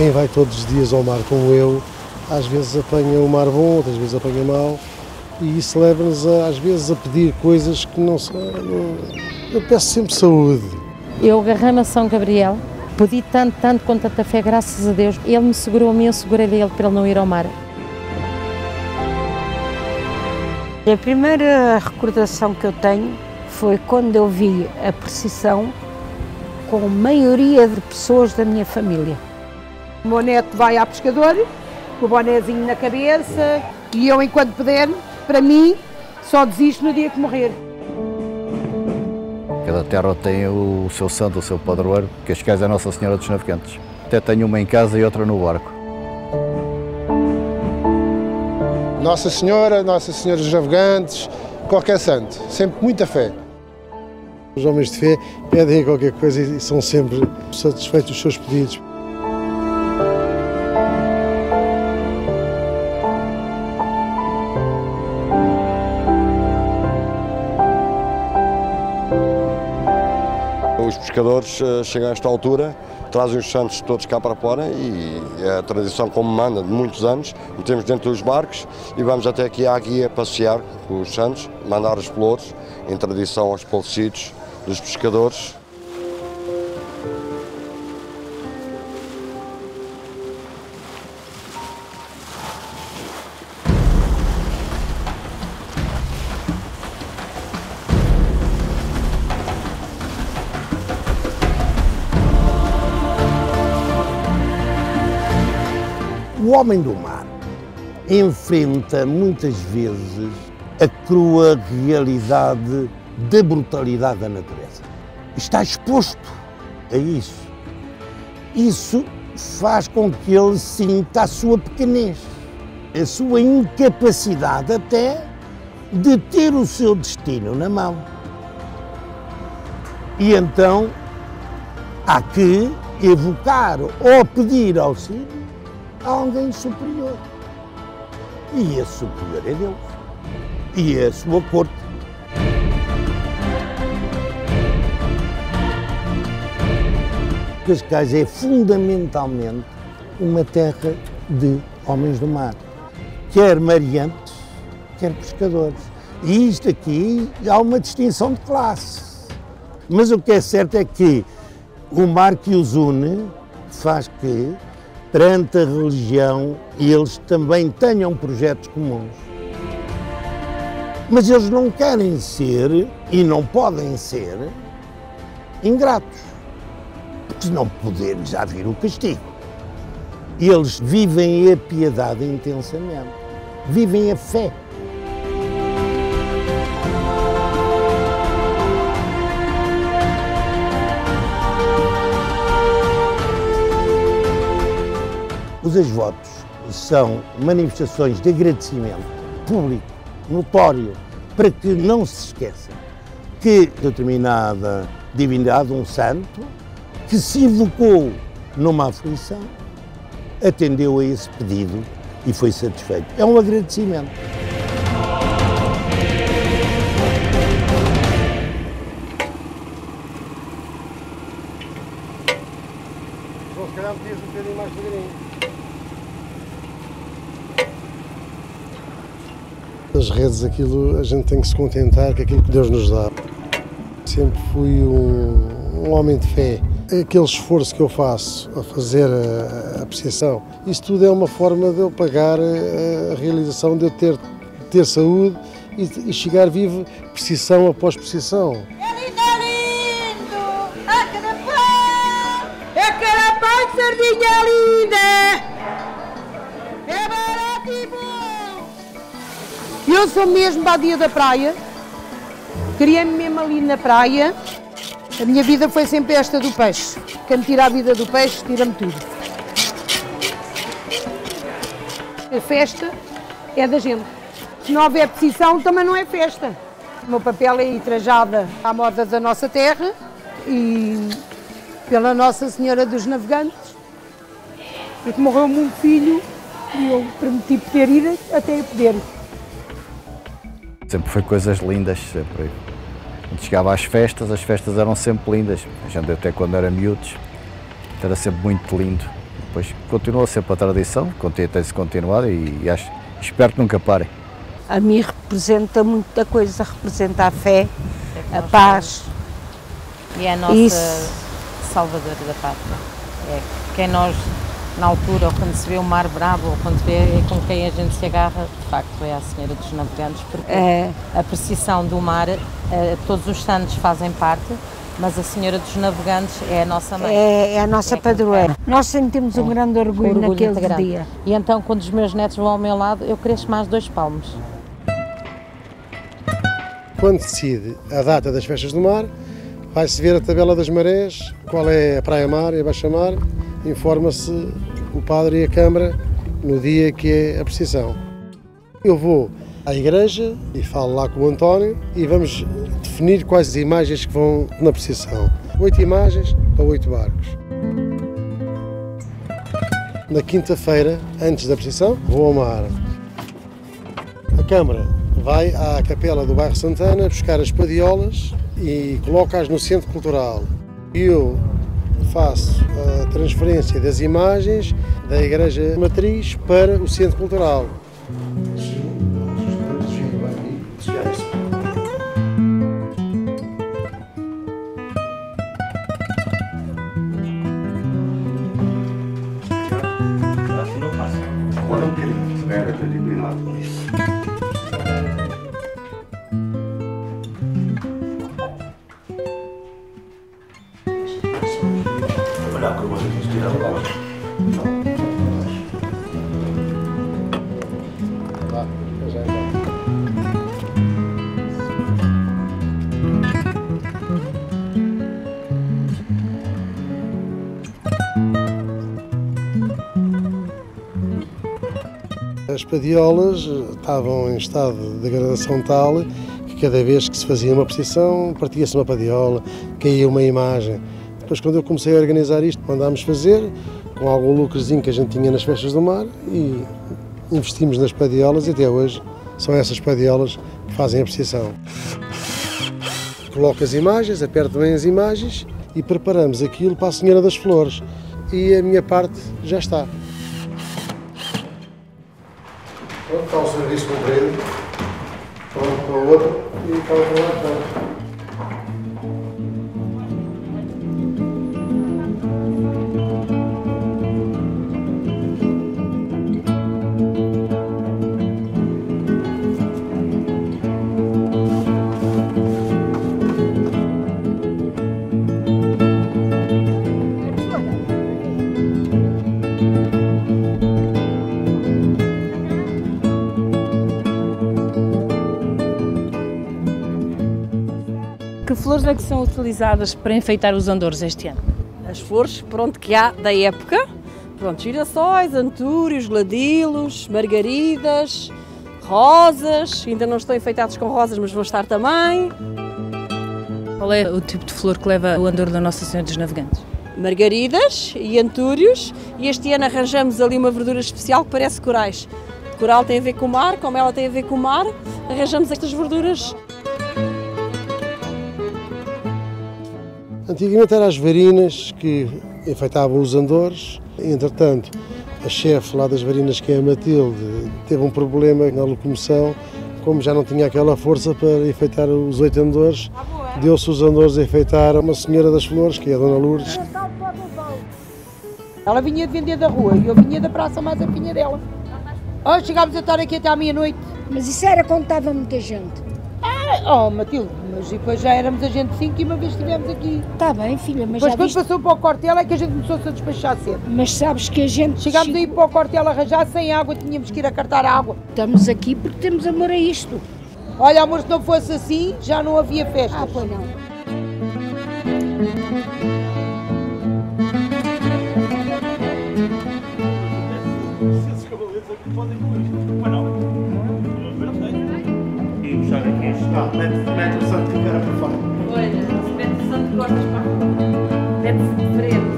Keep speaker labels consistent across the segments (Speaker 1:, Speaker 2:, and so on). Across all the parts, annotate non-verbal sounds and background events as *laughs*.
Speaker 1: Quem vai todos os dias ao mar como eu, às vezes apanha o mar bom, outras vezes apanha mal, e isso leva-nos às vezes a pedir coisas que não são. Eu peço sempre saúde.
Speaker 2: Eu agarrei-me a São Gabriel, pedi tanto, tanto com tanta fé, graças a Deus, ele me segurou a mim, eu segurei ele para ele não ir ao mar.
Speaker 3: A primeira recordação que eu tenho foi quando eu vi a procissão com a maioria de pessoas da minha família.
Speaker 4: O meu neto vai à pescador, com o bonézinho na cabeça, e eu, enquanto puder, para mim, só desisto no dia que morrer.
Speaker 5: Cada terra tem o seu santo, o seu padroeiro, que as casas é Nossa Senhora dos Navegantes. Até tenho uma em casa e outra no barco.
Speaker 1: Nossa Senhora, Nossa Senhora dos Navegantes, qualquer santo, sempre muita fé. Os homens de fé pedem qualquer coisa e são sempre satisfeitos os seus pedidos.
Speaker 6: Os pescadores eh, chegam a esta altura, trazem os santos todos cá para fora e é a tradição como manda de muitos anos, metemos dentro dos barcos e vamos até aqui à guia passear com os santos, mandar os flores em tradição aos falecidos dos pescadores.
Speaker 7: O homem do mar enfrenta muitas vezes a crua realidade da brutalidade da natureza. Está exposto a isso. Isso faz com que ele sinta a sua pequenez, a sua incapacidade até de ter o seu destino na mão. E então há que evocar ou pedir auxílio a alguém superior. E esse superior é Deus. E é a sua corte. Cascais é fundamentalmente uma terra de homens do mar, quer mariantes, quer pescadores. E isto aqui há uma distinção de classe. Mas o que é certo é que o mar que os une faz que, perante a religião, eles também tenham projetos comuns. Mas eles não querem ser e não podem ser ingratos porque se não puder já vir o castigo. Eles vivem a piedade intensamente, vivem a fé. Os ex-votos são manifestações de agradecimento público, notório, para que não se esqueça que determinada divindade, um santo, que se evocou numa aflição, atendeu a esse pedido e foi satisfeito. É um agradecimento.
Speaker 1: Se calhar metias um bocadinho mais devagarinho. As redes, aquilo, a gente tem que se contentar com aquilo que Deus nos dá. Sempre fui um, um homem de fé. Aquele esforço que eu faço a fazer a, apreciação, isso tudo é uma forma de eu pagar a, realização de eu ter, ter saúde e, e chegar vivo, precisão após precisão.
Speaker 8: É lindo,
Speaker 4: Eu sou mesmo da dia da praia, criei-me mesmo ali na praia. A minha vida foi sempre esta do peixe. Quem me tira a vida do peixe, tira-me tudo. A festa é da gente. Se não houver precisão, também não é festa. O meu papel é ir trajada à moda da nossa terra e pela Nossa Senhora dos Navegantes. Porque morreu-me um filho e eu prometi poder ir até poder.
Speaker 5: Sempre foi coisas lindas, sempre. Quando chegava às festas, as festas eram sempre lindas. A gente até quando era miúdos, era sempre muito lindo. Pois continua sempre a tradição, tem-se continuado e acho, espero que nunca parem.
Speaker 3: A mim representa muita coisa, representa a fé, a paz.
Speaker 2: E é a nossa Isso. salvadora da pátria. É quem nós, na altura, ou quando se vê o mar bravo, ou quando vê é com quem a gente se agarra, de facto é a Senhora dos Navegantes, porque é. a precisão do mar, eh, todos os santos fazem parte, mas a Senhora dos Navegantes é a nossa mãe.
Speaker 3: É, é a nossa é padroeira. Nós sentimos um grande orgulho, orgulho naquele grande. dia.
Speaker 2: E então, quando os meus netos vão ao meu lado, eu cresço mais dois palmos.
Speaker 1: Quando decide a data das festas do mar, vai-se ver a tabela das marés, qual é a praia-mar e a baixa-mar, informa-se o padre e a Câmara no dia que é a precisão. Eu vou à igreja e falo lá com o António e vamos definir quais as imagens que vão na precisão. Oito imagens para oito barcos. Na quinta-feira, antes da precisão, vou ao mar. A Câmara vai à capela do bairro Santana buscar as padiolas e coloca-as no centro cultural. Eu faço a transferência das imagens da igreja matriz para o centro cultural. Padiolas estavam em estado de degradação tal que cada vez que se fazia uma precisão partia-se uma padiola, caía uma imagem. Depois, quando eu comecei a organizar isto, mandámos fazer, com algum lucrozinho que a gente tinha nas festas do mar, e investimos nas padiolas e até hoje são essas padiolas que fazem a precisão. Coloco as imagens, aperto bem as imagens e preparamos aquilo para a Senhora das Flores. E a minha parte já está. Pronto, está o serviço. Pronto para o outro e para o outro
Speaker 9: flores é que são utilizadas para enfeitar os andores este ano?
Speaker 10: As flores, pronto, que há da época. Pronto, girassóis, antúrios, gladilos, margaridas, rosas. Ainda não estão enfeitados com rosas, mas vão estar também.
Speaker 9: Qual é o tipo de flor que leva o andor da Nossa Senhora dos Navegantes?
Speaker 10: Margaridas e antúrios. E este ano arranjamos ali uma verdura especial que parece corais. Coral tem a ver com o mar, como ela tem a ver com o mar, arranjamos estas verduras
Speaker 1: Antigamente eram as varinas que enfeitavam os andores, entretanto a chefe lá das varinas, que é a Matilde, teve um problema na locomoção, como já não tinha aquela força para enfeitar os oito andores, deu-se os andores a enfeitar a uma senhora das flores, que é a Dona Lourdes.
Speaker 4: Ela vinha de vender da rua e eu vinha da praça mais a vinha dela. Oh, chegámos a estar aqui até à meia-noite.
Speaker 3: Mas isso era quando estava muita gente?
Speaker 4: Ah, oh Matilde, mas depois já éramos a gente cinco e uma vez estivemos aqui.
Speaker 3: Está bem, filha, mas
Speaker 4: depois
Speaker 3: já
Speaker 4: quando
Speaker 3: viste...
Speaker 4: passou para o quartel é que a gente começou-se a despachar cedo.
Speaker 3: Mas sabes que a gente...
Speaker 4: Chegámos aí para o quartel arranjar sem água, tínhamos que ir a cartar água.
Speaker 3: Estamos aqui porque temos amor a isto.
Speaker 4: Olha, amor, se não fosse assim, já não havia festa.
Speaker 3: Ah, pois não.
Speaker 11: podem Mas não. E. Ah, mete, mete o santo de cara para fora.
Speaker 10: Olha, se mete o santo de costas para fora. Mete-se de frente.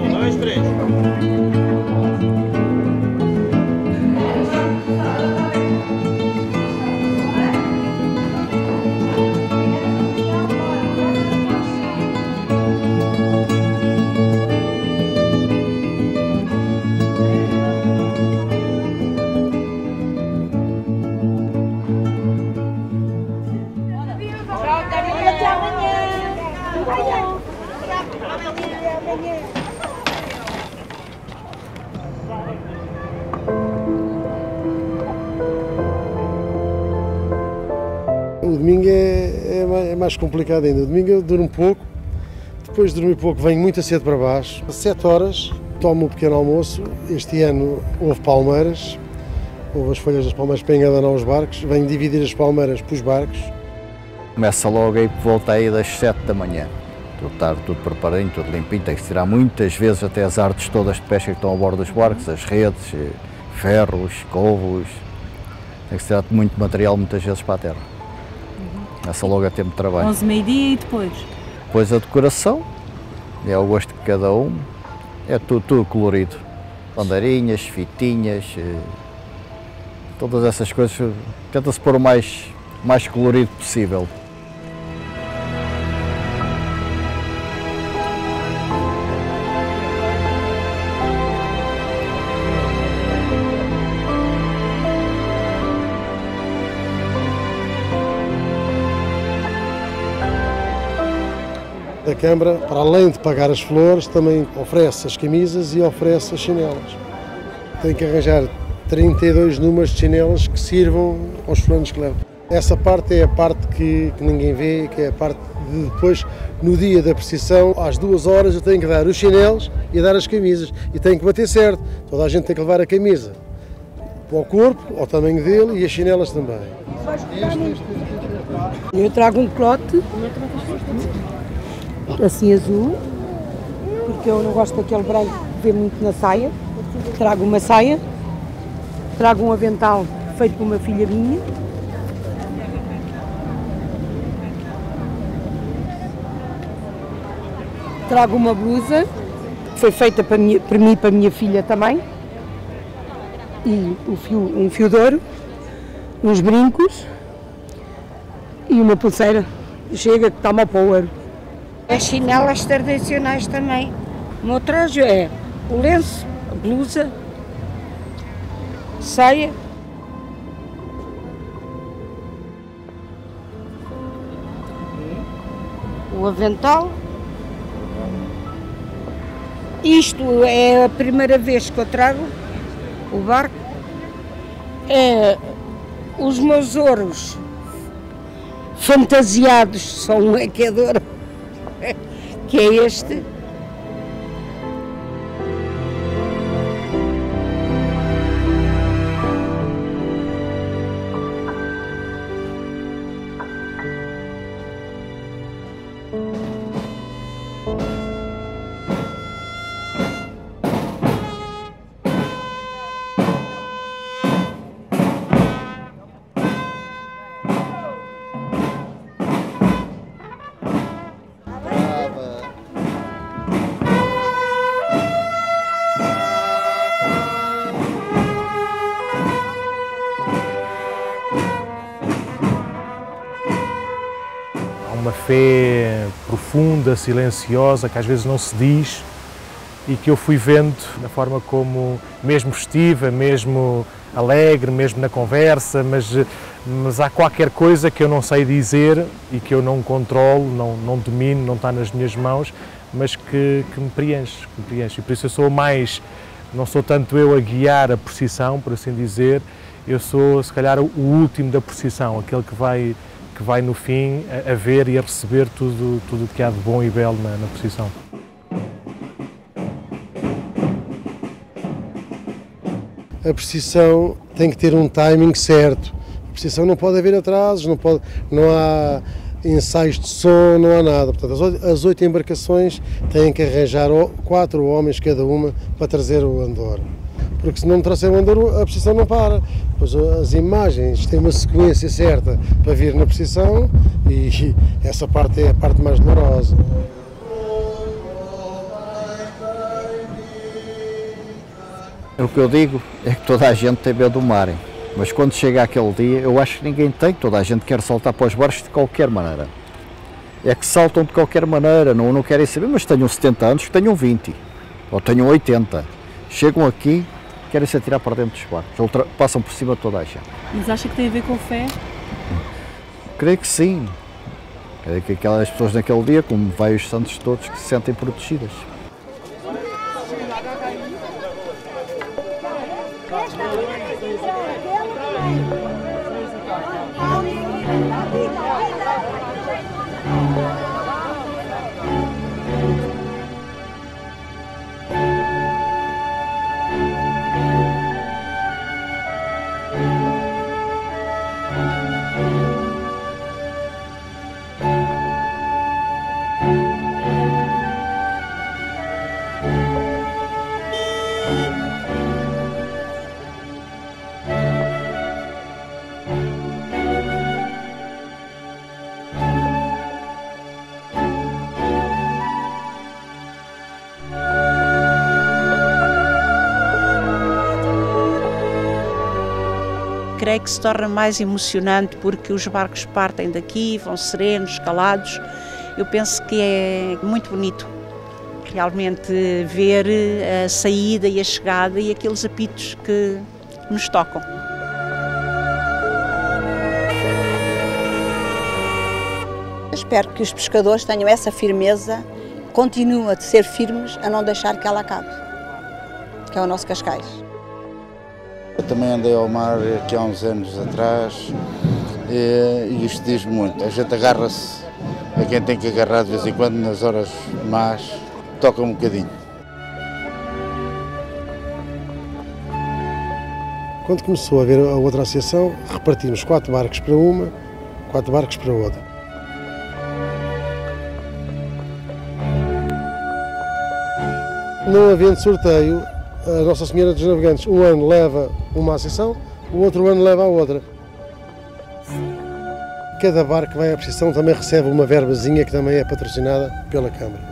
Speaker 11: Um, dois, três.
Speaker 1: Complicado ainda. Domingo eu durmo pouco, depois de dormir pouco venho muito cedo para baixo. Às 7 horas tomo o pequeno almoço. Este ano houve palmeiras, houve as folhas das palmeiras para enganar os barcos. Venho dividir as palmeiras para os barcos.
Speaker 5: Começa logo aí, voltei das 7 da manhã. Estar tudo preparadinho, tudo limpinho. Tem que tirar muitas vezes até as artes todas de pesca que estão a bordo dos barcos, as redes, eh, ferros, covos. Tem que tirar muito material muitas vezes para a terra. Essa logo é tempo de trabalho.
Speaker 9: 11 meio-dia e depois?
Speaker 5: Depois a decoração, é o gosto de cada um, é tudo, tudo colorido. Bandeirinhas, fitinhas, eh, todas essas coisas. Tenta-se pôr o mais, mais colorido possível.
Speaker 1: Câmara, para além de pagar as flores, também oferece as camisas e oferece as chinelas. Tem que arranjar 32 números de chinelas que sirvam aos fulanos que levam. Essa parte é a parte que, que, ninguém vê, que é a parte de depois, no dia da precisão, às duas horas, eu tenho que dar os chinelos e dar as camisas. E tenho que bater certo. Toda a gente tem que levar a camisa para o corpo, ao tamanho dele e as chinelas também.
Speaker 4: Eu trago um clote assim azul, porque eu não gosto daquele branco que vê muito na saia. Trago uma saia, trago um avental feito por uma filha minha. Trago uma blusa, que foi feita para, minha, para mim e para minha filha também. E um fio, um fio de ouro, uns brincos e uma pulseira. Chega que está o ouro.
Speaker 3: As chinelas tradicionais também. O meu traje é o lenço, a blusa, saia. O avental. Isto é a primeira vez que eu trago o barco. É, os meus ouros fantasiados são um equador que é este
Speaker 12: fé profunda, silenciosa, que às vezes não se diz e que eu fui vendo na forma como, mesmo festiva, mesmo alegre, mesmo na conversa, mas, mas há qualquer coisa que eu não sei dizer e que eu não controlo, não, não domino, não está nas minhas mãos, mas que, que me preenche, que me preenche. E por isso eu sou mais, não sou tanto eu a guiar a procissão, por assim dizer, eu sou se calhar o último da procissão, aquele que vai que vai no fim a, a ver e a receber tudo tudo que há de bom e belo na, na.
Speaker 1: A precisão tem que ter um timing certo. A precisão não pode haver atrasos, não, pode, não há ensaios de som, não há nada. Portanto, as oito embarcações têm que arranjar quatro homens cada uma para trazer o Andor porque se não trouxer o andor a precisão não para. Pois as imagens têm uma sequência certa para vir na precisão e *laughs* essa parte é a parte mais dolorosa.
Speaker 5: O que eu digo é que toda a gente tem medo do mar, mas quando chega aquele dia, eu acho que ninguém tem, toda a gente quer saltar para os barcos de qualquer maneira. É que saltam de qualquer maneira, não, não querem saber, mas tenham 70 anos, que tenham 20, ou tenham 80. Chegam aqui, querem se atirar para dentro dos barcos, passam por cima de toda a gente.
Speaker 9: Mas acha que tem a ver com fé?
Speaker 5: Creio que sim. Creio que aquelas pessoas naquele dia, como vai os santos todos, que se sentem protegidas.
Speaker 13: Creio que se torna mais emocionante porque os barcos partem daqui, vão serenos, calados. Eu penso que é muito bonito realmente ver a saída e a chegada e aqueles apitos que nos tocam.
Speaker 14: Espero que os pescadores tenham essa firmeza, continuem a ser firmes a não deixar que ela acabe, que é o nosso Cascais.
Speaker 15: Eu também andei ao mar aqui há uns anos atrás e, isto diz muito. A gente agarra-se a quem tem que agarrar de vez em quando nas horas más, toca um bocadinho.
Speaker 1: Quando começou a haver a outra associação, repartimos quatro barcos para uma, quatro barcos para outra. Não havendo sorteio, a Nossa Senhora dos Navegantes um ano leva uma associação, o outro ano leva a outra. Cada barco que vai à precisão também recebe uma verbazinha que também é patrocinada pela Câmara.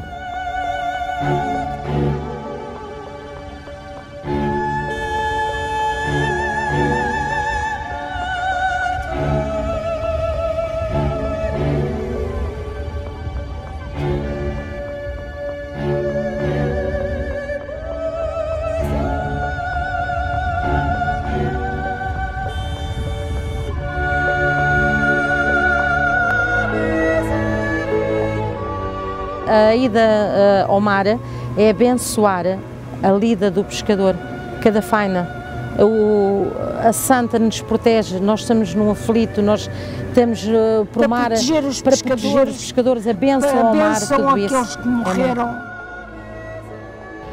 Speaker 2: Mar é abençoar a lida do pescador, cada faina. O, a Santa nos protege, nós estamos num aflito, nós temos uh, por
Speaker 3: para
Speaker 2: mar
Speaker 3: proteger os
Speaker 2: para
Speaker 3: pescadores,
Speaker 2: proteger os pescadores, a bênção ao mar, tudo
Speaker 3: àqueles
Speaker 2: isso.
Speaker 3: que morreram.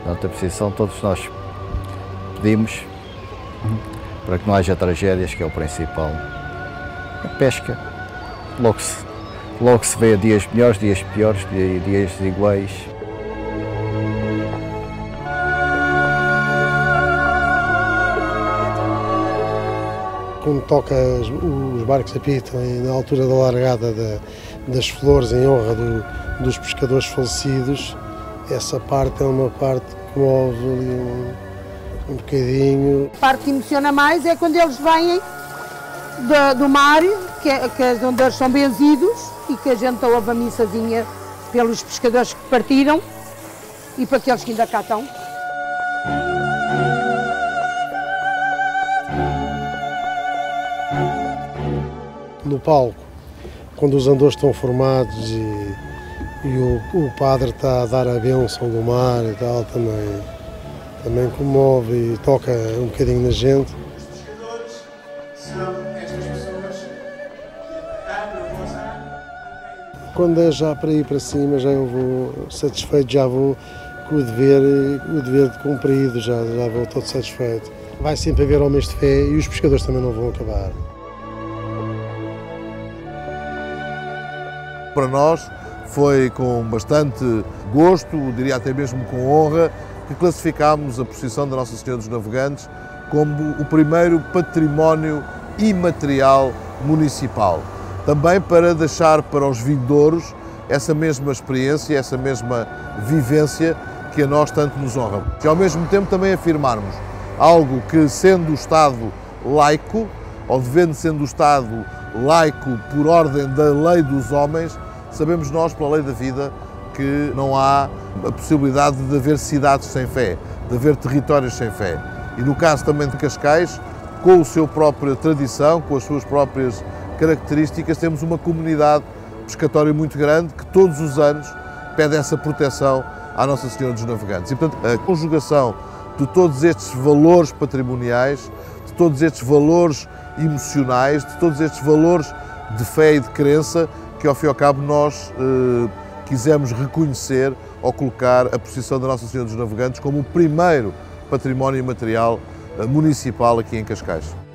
Speaker 5: Durante a precisão, todos nós pedimos para que não haja tragédias, que é o principal. A pesca, logo se, logo se vê dias melhores, dias piores, di- dias iguais.
Speaker 1: Quando toca os barcos apitam na altura da largada da- das flores em honra do- dos pescadores falecidos, essa parte é uma parte que comove ali um, um bocadinho.
Speaker 4: A parte que emociona mais é quando eles vêm do, do mar, que, é- que as ondas são benzidos e que a gente ouve a missazinha pelos pescadores que partiram e para aqueles que ainda cá estão.
Speaker 1: No palco, quando os andores estão formados e, e o, o padre está a dar a bênção do mar e tal, também, também comove e toca um bocadinho na gente. Quando é já para ir para cima, já eu vou satisfeito, já vou com o dever, o dever de cumprido, já, já vou todo satisfeito. Vai sempre haver homens de fé e os pescadores também não vão acabar.
Speaker 16: Para nós foi com bastante gosto, diria até mesmo com honra, que classificámos a procissão da Nossa Senhora dos Navegantes como o primeiro património imaterial municipal. Também para deixar para os vindouros essa mesma experiência, essa mesma vivência que a nós tanto nos honra. E ao mesmo tempo também afirmarmos algo que, sendo o Estado laico, ou devendo sendo o Estado laico por ordem da lei dos homens, sabemos nós, pela lei da vida, que não há a possibilidade de haver cidades sem fé, de haver territórios sem fé. E no caso também de Cascais, com a sua própria tradição, com as suas próprias características, temos uma comunidade pescatória muito grande que todos os anos pede essa proteção à Nossa Senhora dos Navegantes. E, portanto, a conjugação de todos estes valores patrimoniais, de todos estes valores emocionais, de todos estes valores de fé e de crença que, ao fim e ao cabo, nós eh, quisemos reconhecer ou colocar a procissão da Nossa Senhora dos Navegantes como o primeiro património material municipal aqui em Cascais.